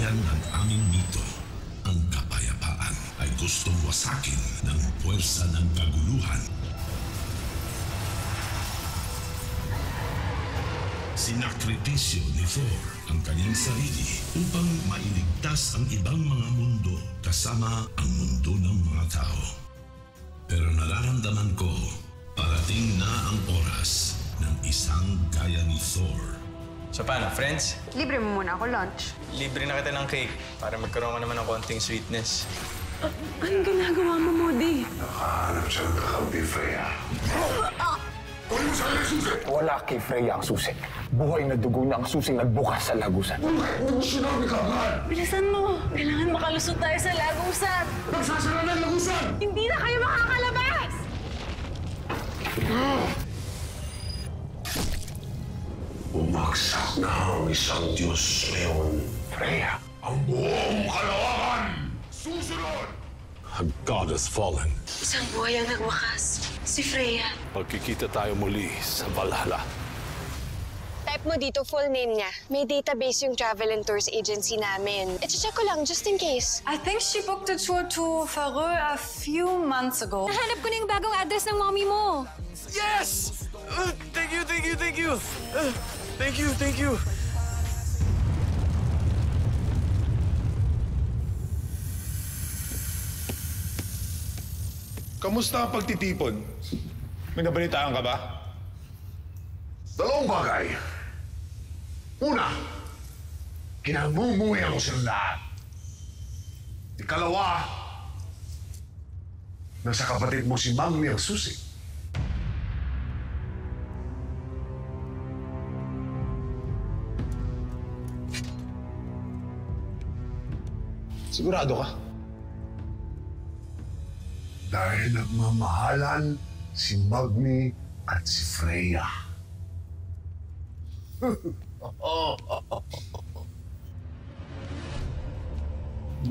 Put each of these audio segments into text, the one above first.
Katunayan ng aming mito, ang kapayapaan ay gustong wasakin ng puwersa ng kaguluhan. Sinakripisyo ni Thor ang kanyang sarili upang mailigtas ang ibang mga mundo kasama ang mundo ng mga tao. Pero nararamdaman ko, parating na ang oras ng isang gaya ni Thor. So paano, friends? Libre mo muna ako lunch. Libre na kita ng cake para magkaroon ka naman ng konting sweetness. Anong ginagawa mo, Modi? Nakahanap siya ng kakampi, Freya. Wala kay Freya ang susi. Buhay na dugo na ang susi nagbukas sa lagusan. Bilisan mo. Kailangan makalusot tayo sa lagusan. Nagsasara ng lagusan! Hindi na kayo makakalabas! Bumagsak na ang isang Diyos ngayon, Freya. Ang buong kalawakan! Susunod! A god has fallen. Isang buhay ang nagwakas. Si Freya. Pagkikita tayo muli sa Valhalla. Type mo dito full name niya. May database yung travel and tours agency namin. I-check ko lang, just in case. I think she booked a tour to Faroe a few months ago. Nahanap ko na yung bagong address ng mommy mo. Yes! Uh, thank you, thank you, thank you! Uh, thank you, thank you! Kamusta ang pagtitipon? May nabalitaan ka ba? Dalawang bagay. Una, kinamumuhi ako silang lahat. Ikalawa, nasa kapatid mo si Magni ang Sigurado ka? Dahil nagmamahalan si Magni at si Freya.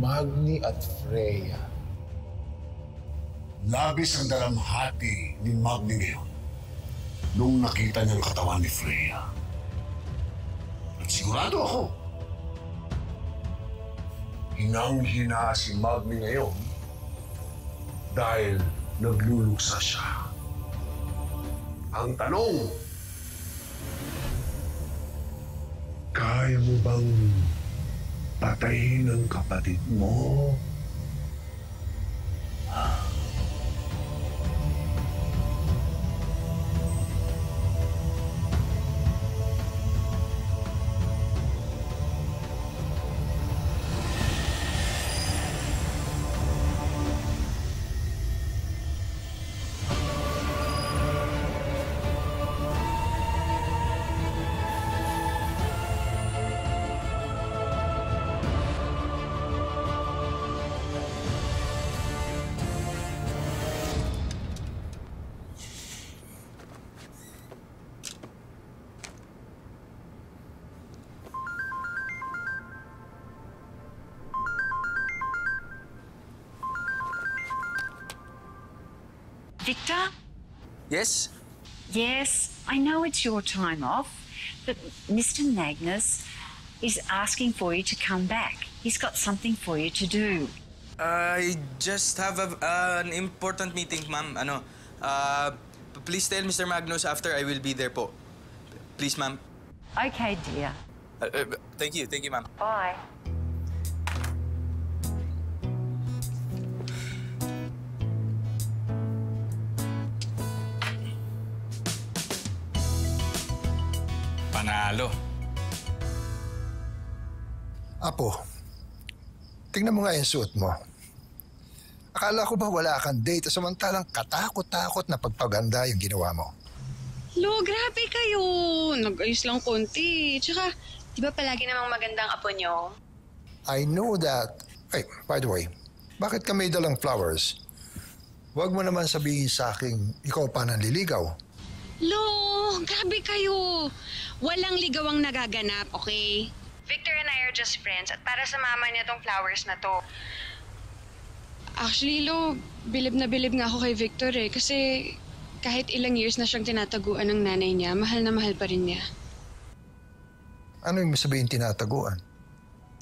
Magni at Freya. Labis ang dalamhati ni Magni ngayon nung nakita niya ang katawan ni Freya. At sigurado ako, hinang-hina si Magni ngayon dahil nagluluksa siya. Ang tanong, kaya mo bang patayin ang kapatid mo? Victor? Yes? Yes, I know it's your time off, but Mr. Magnus is asking for you to come back. He's got something for you to do. I just have a, uh, an important meeting, ma'am. Ano, uh, please tell Mr. Magnus after I will be there po. Please, ma'am. Okay, dear. Uh, uh, thank you, thank you, ma'am. Bye. Panalo. Apo, tingnan mo nga yung suot mo. Akala ko ba wala kang date samantalang katakot-takot na pagpaganda yung ginawa mo? Lo, grabe kayo. Nag-ayos lang konti. Tsaka, di ba palagi namang magandang apo nyo? I know that. Hey, by the way, bakit ka may dalang flowers? Huwag mo naman sabihin sa akin, ikaw pa nanliligaw. Lo, grabe kayo. Walang ligawang nagaganap, okay? Victor and I are just friends at para sa mama niya tong flowers na to. Actually, Lo, bilib na bilib nga ako kay Victor eh. Kasi kahit ilang years na siyang tinataguan ng nanay niya, mahal na mahal pa rin niya. Ano yung sabihin tinataguan?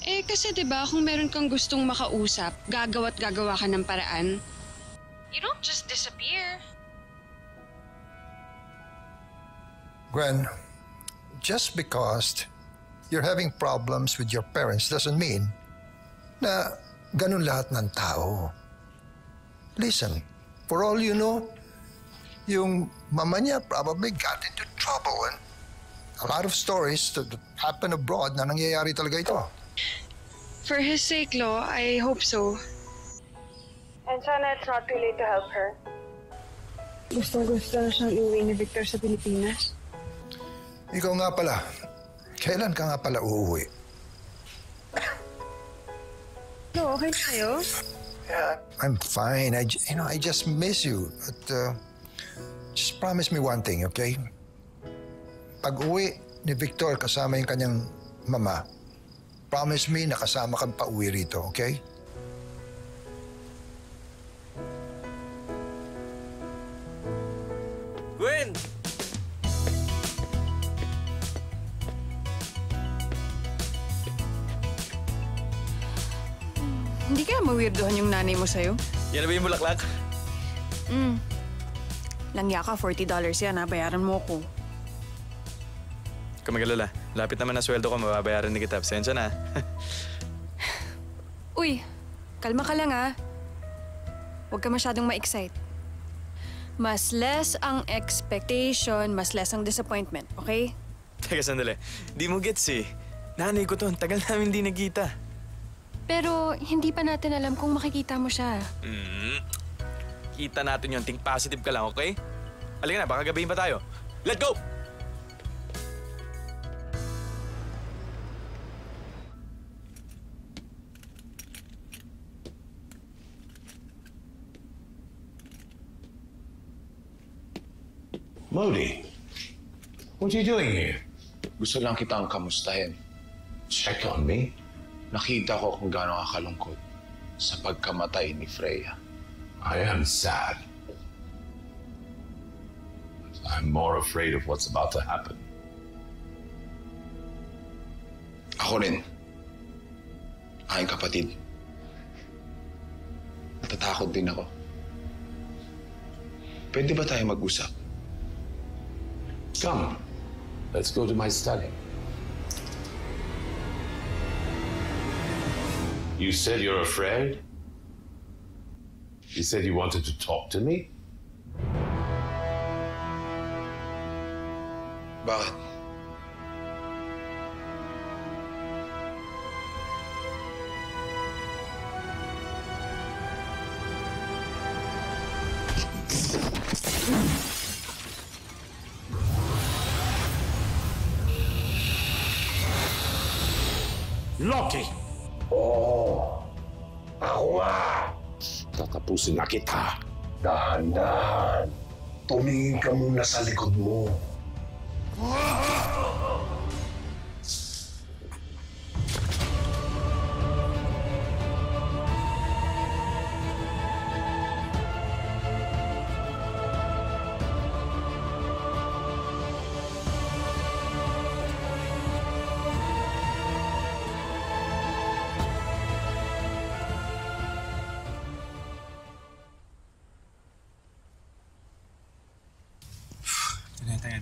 Eh, kasi 'di ba kung meron kang gustong makausap, gagawa't gagawa ka ng paraan. You don't just disappear. Gwen, just because you're having problems with your parents doesn't mean na ganun lahat ng tao. Listen, for all you know, yung mama niya probably got into trouble and a lot of stories that happen abroad na nangyayari talaga ito. For his sake, Lo, I hope so. And sana it's not too late to help her. Gustong-gusto na siyang iuwi ni Victor sa Pilipinas. Ikaw nga pala, kailan ka nga pala uuwi? No, okay na kayo? Yeah, I'm fine. I, you know, I just miss you. But, uh, just promise me one thing, okay? Pag uwi ni Victor kasama yung kanyang mama, promise me na kasama kang pauwi rito, okay? Mawirdohan yung nanay mo sa'yo? Yan na ba yung bulaklak? Mm. Langya ka, $40 yan ha. Bayaran mo ko. Kamagalala, lapit naman na sweldo ko, mababayaran ni kita. Pasensya na. Uy, kalma ka lang ha. Huwag ka masyadong ma-excite. Mas less ang expectation, mas less ang disappointment, okay? Teka, sandali. Di mo gets eh. Nanay ko to, tagal namin di nagkita. Pero hindi pa natin alam kung makikita mo siya. Mm. Kita natin yun. Think positive ka lang, okay? Halika na, baka gabihin pa tayo. Let's go! Modi, what are you doing here? Gusto lang kitang kamustahin. Check on me? Nakita ko kung gaano kakalungkot sa pagkamatay ni Freya. I am sad. I'm more afraid of what's about to happen. Ako rin. Aking kapatid. Natatakot din ako. Pwede ba tayo mag-usap? Come, let's go to my study. You said you're afraid? You said you wanted to talk to me? Bakit? Na kita. Dahan-dahan. Tumingin ka muna sa likod mo.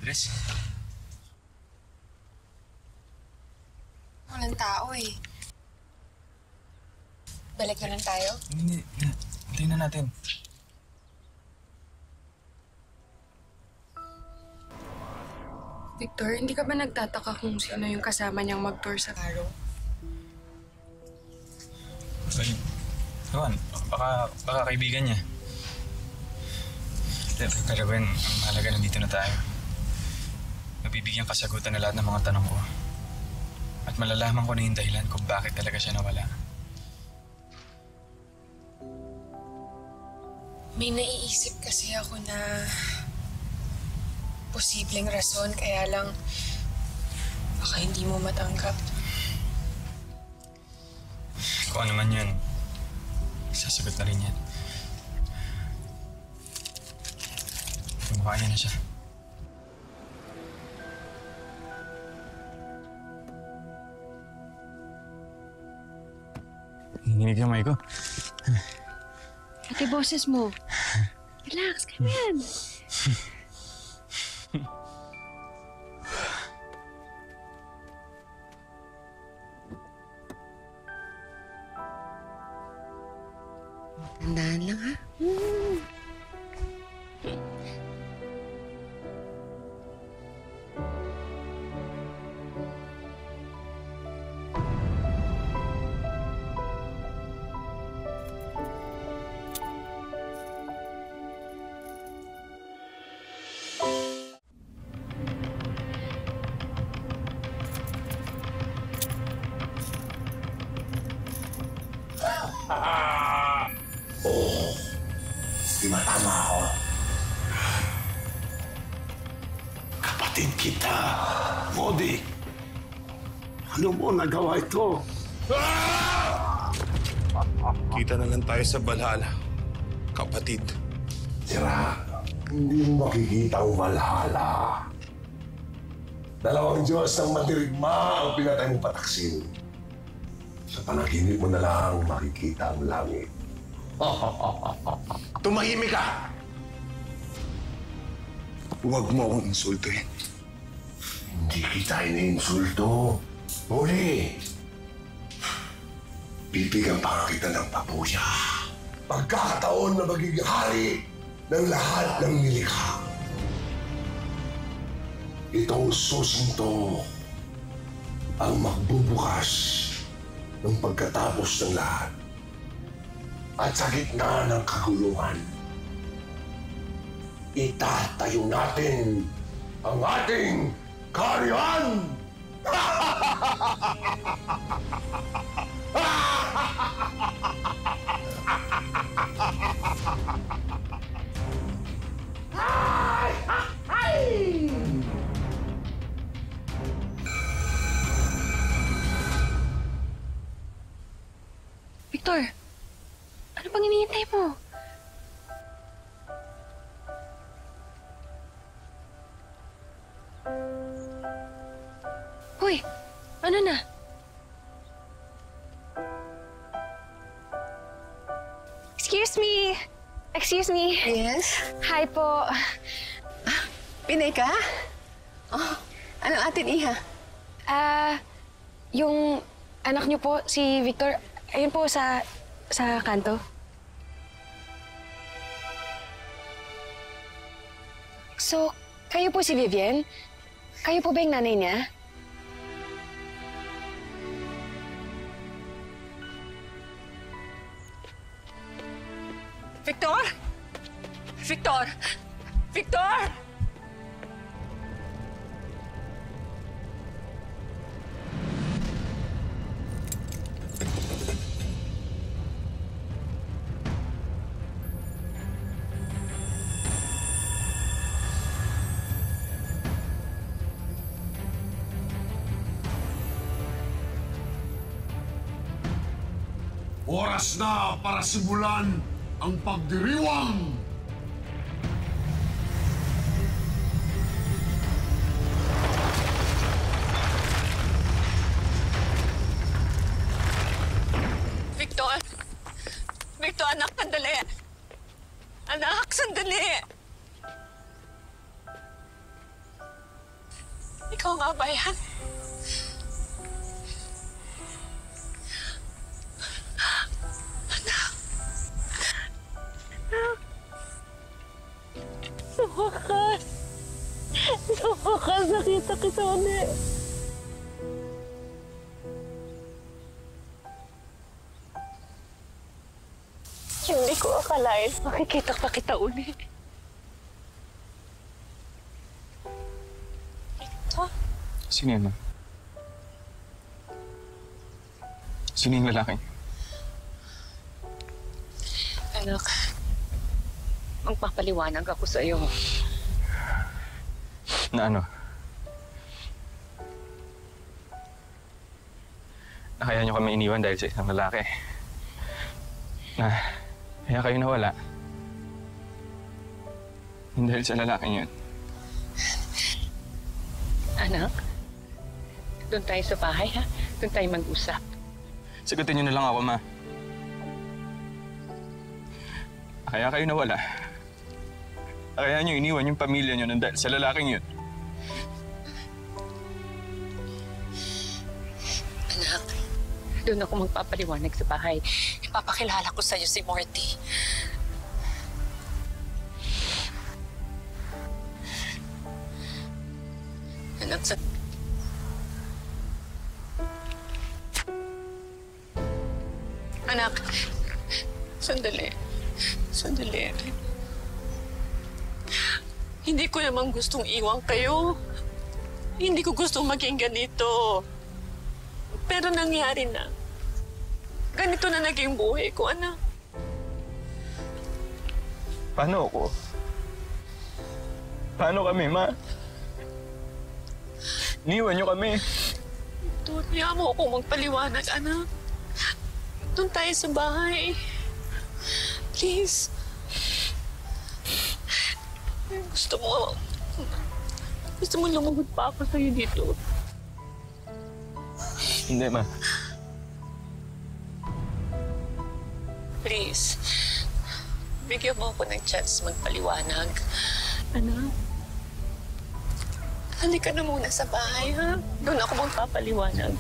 Address. Walang tao eh. Balik na lang tayo? Hindi, hindi. Hintayin na natin. Victor, hindi ka ba nagtataka kung sino yung kasama niyang mag-tour sa Caro? Ay, ewan, baka, baka kaibigan niya. Gwen, ang mahalaga nandito na tayo. Mabibigyan kasagutan na lahat ng mga tanong ko. At malalaman ko na yung dahilan kung bakit talaga siya nawala. May naiisip kasi ako na posibleng rason kaya lang baka hindi mo matanggap. Kung ano man yun, sasagot na rin yan. Kumukha niya na siya. Nanginginig yung kamay ko. Pati boses mo. Relax, ganyan. Tandaan Di matama ako. Kapatid kita, Modi. Ano mo nagawa ito? Kita na lang tayo sa Valhalla. Kapatid. Sira, hindi mo makikita ang Valhalla. Dalawang Diyos ng mandirigma ang pinatay mong pataksin. Sa panaginip mo na lang makikita ang langit. Tumahimik ka! Huwag mo akong insultuhin. Hindi kita iniinsulto. Huli! Bibigyan pa kita ng pabuya. Pagkakataon na magiging hari ng lahat ng nilikha. Itong susing to ang magbubukas ng pagkatapos ng lahat. At sa gitna ng kaguluhan, itatayo natin ang ating kaharian! Victor, iniintay mo? Hoy, ano na? Excuse me. Excuse me. Yes? Hi po. Pinay ka? Oh, anong atin iha? Ah, yung anak niyo po, si Victor, ayun po sa sa kanto. So, kayo po si Vivian? Kayo po ba yung nanay niya? Victor? Victor? Victor? Oras na para simulan ang pagdiriwang! Sa wakas! Sa wakas, nakita kita ulit. Hindi ko akalain makikita pa kita uli. Ito? Sino yan, ma'am? Sino yung lalaki? Anak, magpapaliwanag ako sa iyo. Na ano? Na kaya niyo kami iniwan dahil sa isang lalaki. Na kaya kayo nawala. Hindi dahil sa lalaki yun. Anak, doon tayo sa bahay, ha? Doon tayo mag-usap. Sagutin niyo na lang ako, ma. Kaya kayo nawala. Kaya nyo iniwan yung pamilya nyo nang dahil sa lalaking yun. Anak, doon ako magpapaliwanag sa bahay. Ipapakilala ko sa'yo si Morty. Hindi ko naman gustong iwan kayo. Hindi ko gustong maging ganito. Pero nangyari na. Ganito na naging buhay ko, anak. Paano ako? Paano kami, ma? Iniwan nyo kami. Tony, mo ako magpaliwanag, anak. Doon tayo sa bahay. Please. Gusto mo... Gusto mo lumugod pa ako sa'yo dito. Hindi, ma. Please. Bigyan mo ako ng chance magpaliwanag. Anak. Halika na muna sa bahay, ha? Doon ako magpapaliwanag.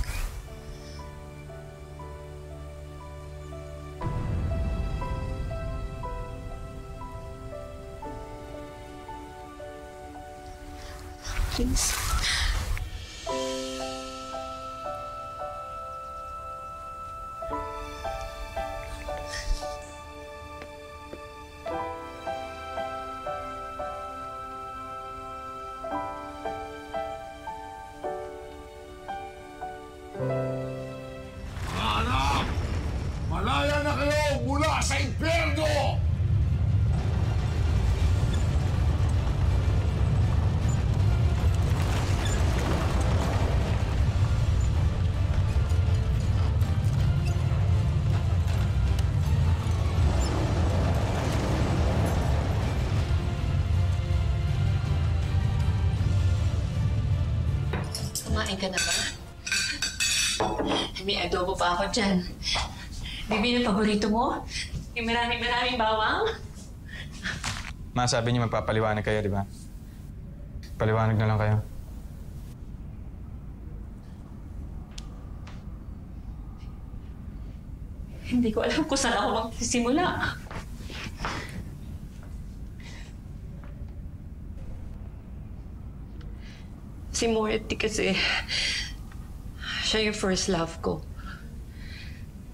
Please. Kumain ka na ba? May adobo pa ako dyan. Bibi yung paborito mo? Yung maraming maraming bawang? Ma, sabi niyo magpapaliwanag kayo, di ba? Paliwanag na lang kayo. Hindi ko alam kung saan ako magsisimula. Si Moetti kasi, siya yung first love ko.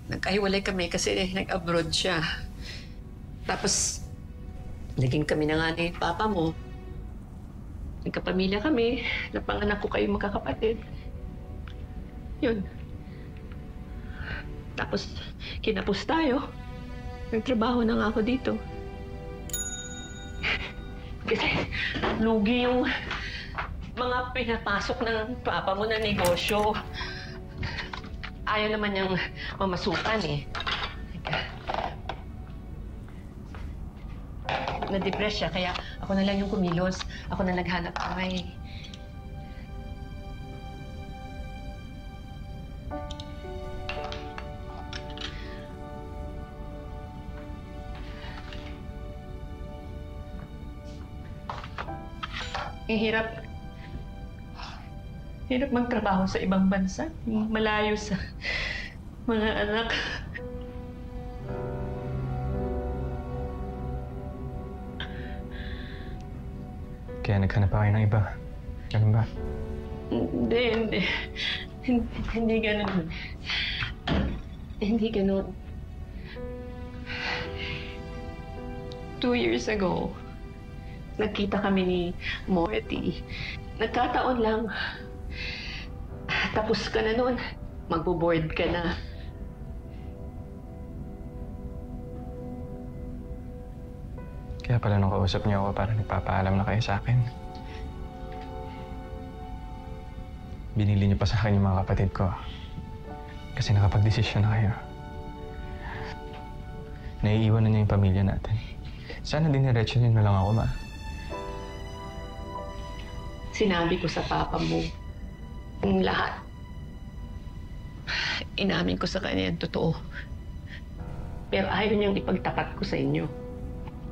Nagkahiwalay kami kasi nag-abroad siya. Tapos, naging kami na nga ni Papa mo. Nagkapamilya kami. Napanganak ko kayo magkakapatid. Yun. Tapos, kinapos tayo. Nagtrabaho na nga ako dito. Kasi, lugi yung mga pinapasok ng papa mo na negosyo. Ayaw naman niyang mamasukan eh. Na-depress siya, kaya ako na lang yung kumilos. Ako na naghanap kamay. Ang hirap. Hirap magtrabaho sa ibang bansa. Malayo sa mga anak. Kaya naghanap pa kayo ng iba. Ganun ba? Hindi, hindi. Hindi, hindi ganun. Hindi ganun. Two years ago, nagkita kami ni Morty. Nagkataon lang. Tapos ka na nun. Magbo-board ka na. Kaya pala nung kausap niyo ako para nagpapaalam na kayo sa akin. Binili niyo pa sa akin yung mga kapatid ko. Kasi nakapag-desisyon na kayo. Naiiwan na niyo yung pamilya natin. Sana diniretso niyo na lang ako, ma. Sinabi ko sa papa mo ang lahat. Inamin ko sa kanya yung totoo. Pero ayaw niyang ipagtapat ko sa inyo.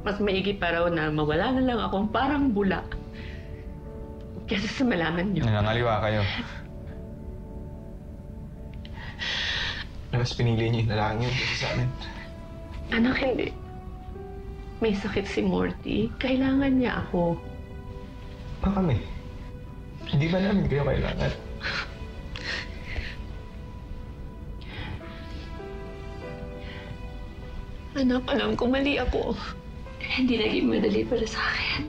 Mas maigi pa raw na mawala na lang akong parang bula. Kesa sa malaman niyo. Nangangaliwa kayo. Mas pinili niyo yung lalaking yun kasi sa amin. Anak, hindi. May sakit si Morty. Kailangan niya ako. Pa kami. Hindi ba namin kayo kailangan? Anak, alam ko mali ako. Hindi naging madali para sa akin.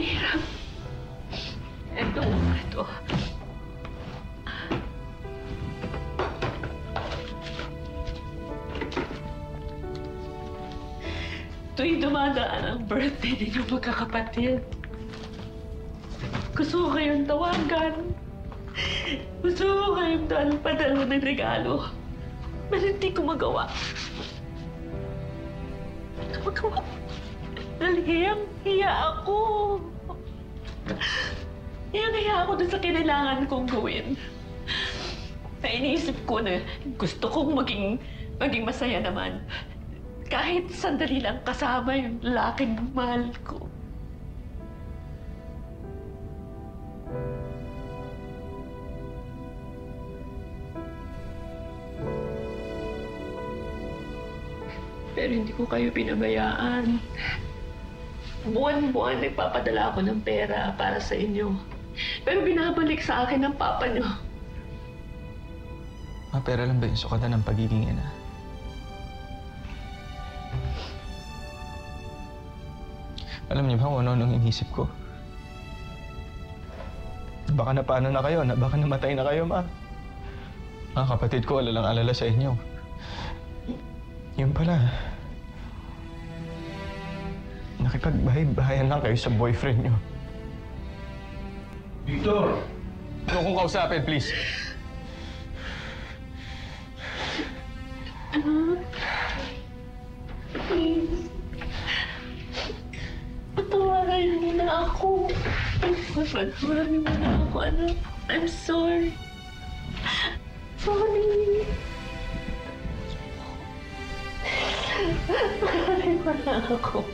Hirap. Ito, ito. Tuwing dumadaan ang birthday ninyong magkakapatid, gusto ko kayong tawagan. Gusto ko kayong dal padala ng regalo. Pero hindi ko magawa. Hindi ko hiyang-hiya ako. Hiyang-hiya ako dun sa kinailangan kong gawin. Na iniisip ko na gusto kong maging, maging masaya naman. Kahit sandali lang kasama yung laking mahal ko. Pero hindi ko kayo pinabayaan. Buwan-buwan nagpapadala ako ng pera para sa inyo. Pero binabalik sa akin ng papa niyo. Ah, pera lang ba yung sukatan ng pagiging ina? Alam niyo ba kung ano nung inisip ko? Baka na paano na kayo, na baka namatay na kayo, ma. Mga kapatid ko, alalang alala sa inyo. Yun pala. Nakipagbahay-bahayan lang kayo sa boyfriend niyo. Victor! Ano kong kausapin, please? Anak. Please. Patawarin mo na ako. Patawarin mo na ako, anak. I'm sorry. Sorry. Patawarin mo na ako.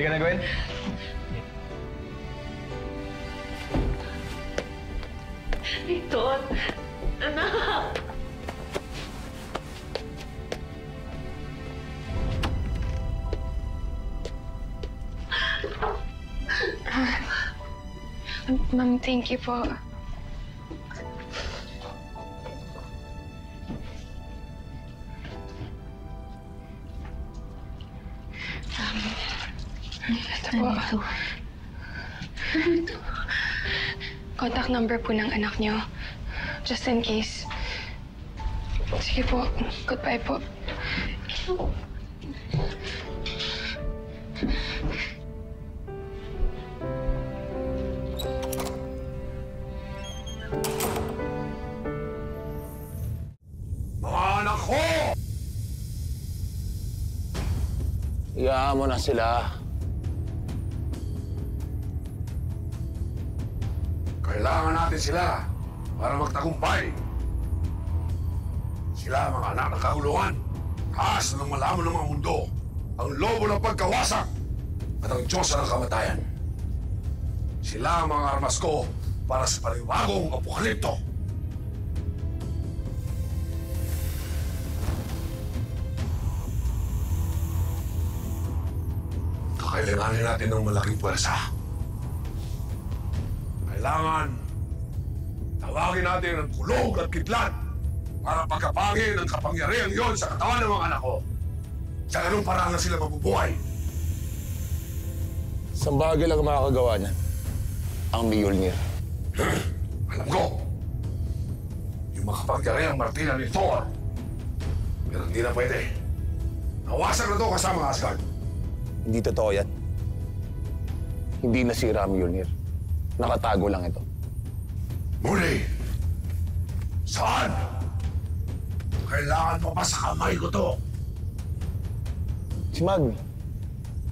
Hindi ka na gawin? Victor, anak. Ma'am, thank you po. Po. Contact number po ng anak niyo. Just in case. Sige po. Goodbye po. Mga anak ko! Iyaan mo na sila. Sila para magtagumpay. Sila mga anak ng kahulugan. Taas ng malaman ng mga mundo. Ang lobo ng pagkawasak at ang Diyos ng kamatayan. Sila ang mga armas ko para sa panibagong apokalipto. Kakailanganin natin ng malaking pwersa. Kailangan tawagin natin ang kulog at kidlat para pagkapangin ang kapangyarihan yon sa katawan ng mga anak ko. Sa ganung paraan na sila mabubuhay. Sa bagay lang makakagawa niyan. Ang Mjolnir. Alam ko, yung makapangyarihang Martina ni Thor. Pero hindi na pwede. Nawasak na to kasama Asgard. Hindi totoo yan. Hindi nasira ang Mjolnir. Nakatago lang ito. Muli! Saan? Kailangan pa ba sa kamay ko to? Si Magni.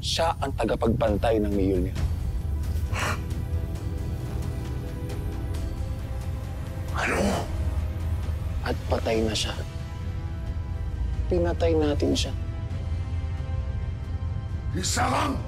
Siya ang tagapagbantay ng Mjolnir. Ano? At patay na siya. Pinatay natin siya. Isa kang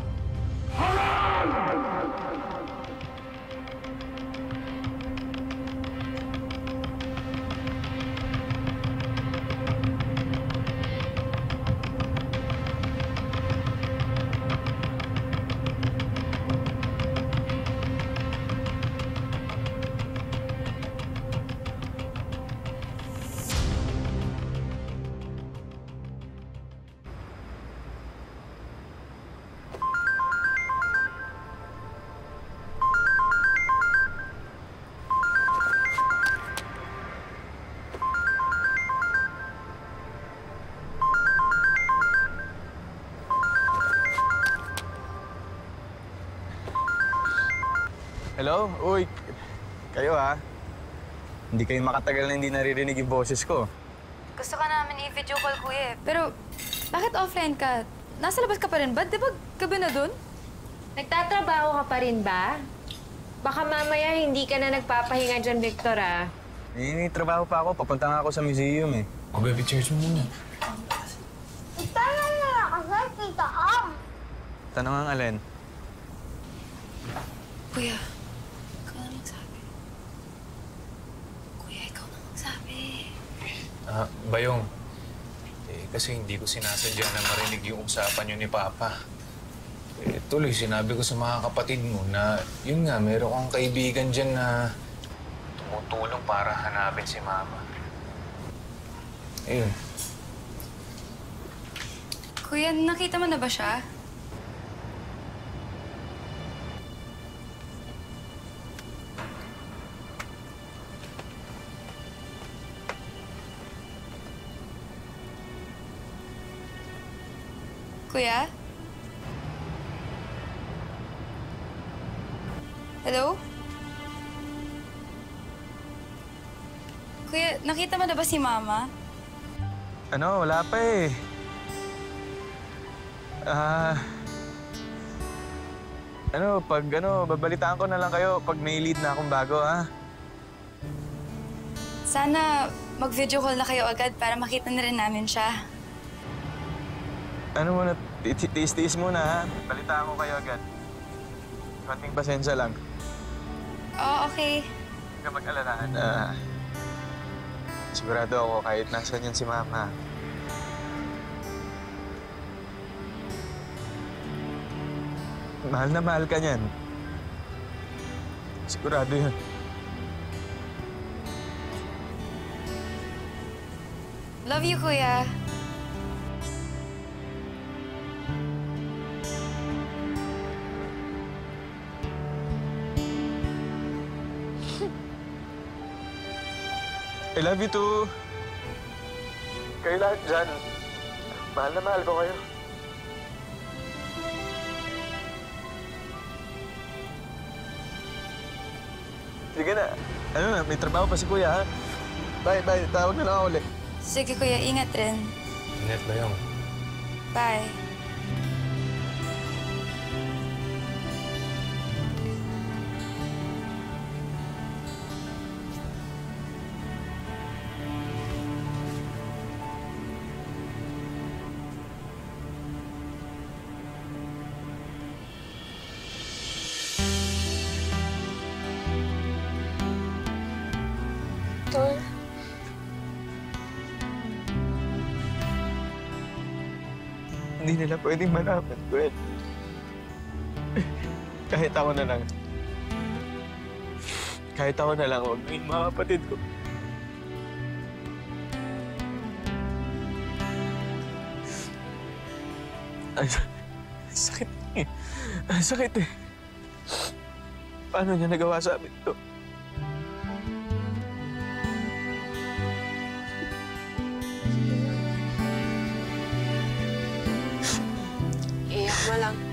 Hello? Uy, kayo ha? Hindi kayo makatagal na hindi naririnig yung boses ko. Gusto ka namin i-video call, kuya. eh. Pero, bakit offline ka? Nasa labas ka pa rin ba? Di ba gabi na dun? Nagtatrabaho ka pa rin ba? Baka mamaya hindi ka na nagpapahinga dyan, Victor, ah. Eh, may trabaho pa ako. Papunta nga ako sa museum eh. Magbe-pictures mo muna. Tara na kasi, Tita Am. Tanong ang alin. Kuya, ikaw na magsabi. Kuya, ikaw na magsabi. Ah, Bayong. Eh, kasi hindi ko sinasadya na marinig yung usapan yun ni Papa. Eh, tuloy, sinabi ko sa mga kapatid mo na, yun nga, meron kang kaibigan dyan na tumutulong para hanapin si Mama. Ayun. Kuya, nakita mo na ba siya? Kuya? Hello? Kuya, nakita mo na ba si Mama? Ano, wala pa eh. Ah... ano, pag ano, babalitaan ko na lang kayo pag may lead na akong bago, ha? Sana mag-video call na kayo agad para makita na rin namin siya. Ano muna, ti- ti- tiis-tiis muna, ha? Balitaan ko kayo agad. Konting pasensya lang. Oo, okay. Huwag ka mag-alala. Ah, sigurado ako kahit nasan yan si Mama. Mahal na mahal ka niyan. Sigurado yan. Love you, Kuya. I love you too. Kayo lahat dyan. Mahal na mahal ko kayo. Sige na. Ano na, may trabaho pa si Kuya, ha? Bye, bye. Tawag na lang ako ulit. Sige, Kuya. Ingat rin. Ingat, Bayong. Bye. Pwedeng malaman, Gwen. Kahit ako na lang. Kahit ako na lang, huwag yung mga kapatid ko. Ay, sakit eh. Sakit eh. Paano niya nagawa sa amin to? Iyak mo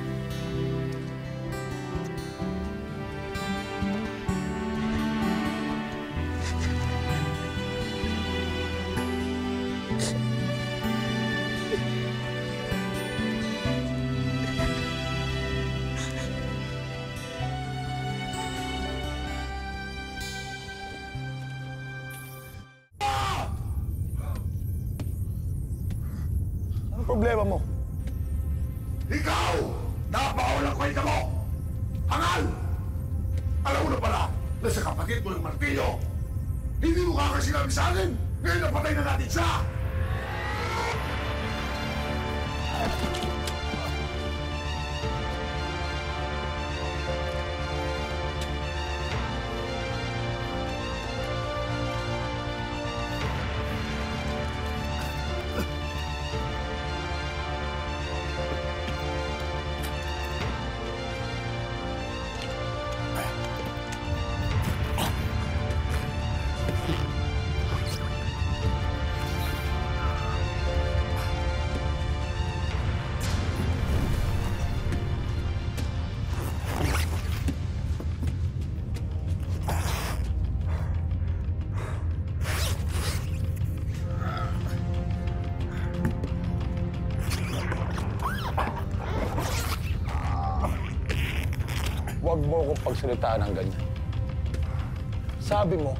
pagsalitaan ng ganyan. Sabi mo,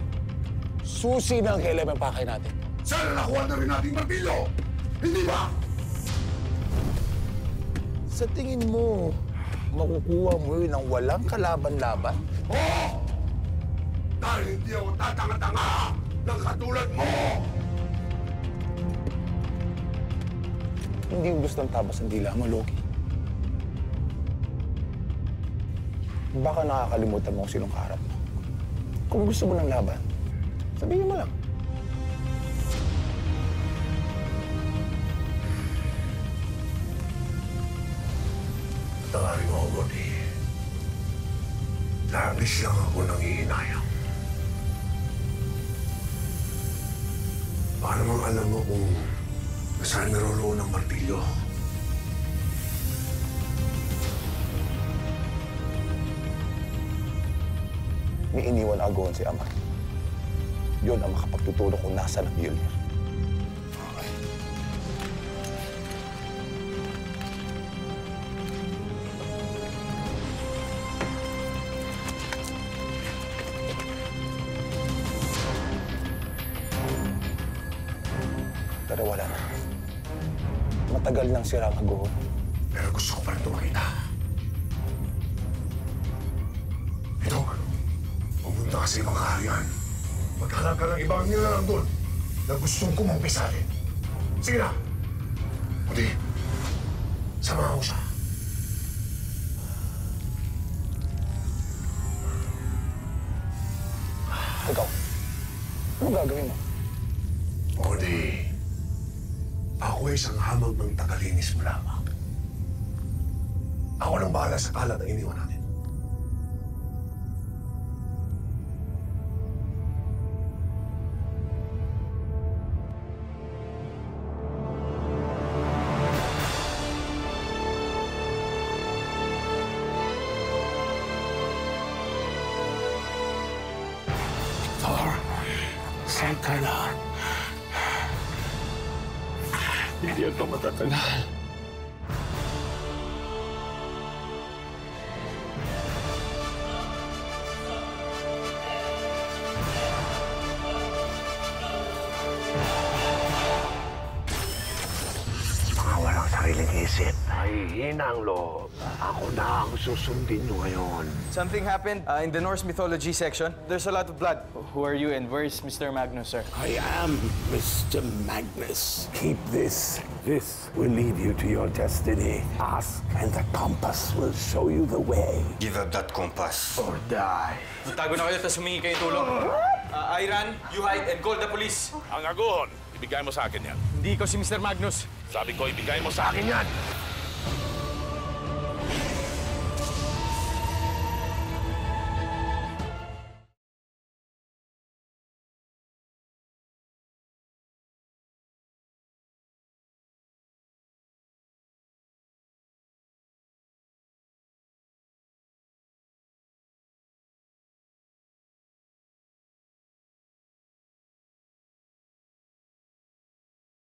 susi ng kailan ang pakay natin. Sana nakuha na rin natin martilyo! Hindi ba? Sa tingin mo, makukuha mo yun ng walang kalaban-laban? Oo! Dahil hindi ako tatanga-tanga ng katulad mo! Hindi ubus ng tabas ang dila mo, Loki. Baka nakakalimutan mo kung sinong kaharap mo. Kung gusto mo ng laban, sabihin mo lang. Tangari mo Gordy. Labis lang ako nang iinayang. Baka namang alam mo kung nasaan naroroon ang martilyo. May iniwan agoon si Ama. Yun ang makapagtuturo kung nasa ng Mjolnir. Pero wala na. Matagal nang sira ang agoon. Pero gusto ko pa rin ito pumunta ka sa ibang kaharian. Maghanap ka ng ibang nilalang doon na gustong kumumpisalin. Sige na! Kundi, samahan ko siya. Ikaw, ano gagawin mo? Odi, ako ay isang hamag ng tagalinis mo lamang. Ako nang bahala sa kalat na iniwan natin. Isip. Ay, hina ang loob. Ako na ang susundin nyo ngayon. Something happened uh, in the Norse mythology section. There's a lot of blood. Who are you and where's Mr. Magnus, sir? I am Mr. Magnus. Keep this. This will lead you to your destiny. Ask, and the compass will show you the way. Give up that compass. Or die. Tago na kayo, tapos humingi kayo tulong. Uh, Iran, you hide and call the police. Ang aguhon, ibigay mo sa akin yan. Hindi ko si Mr. Magnus. Sabi ko, ibigay mo sa akin yan.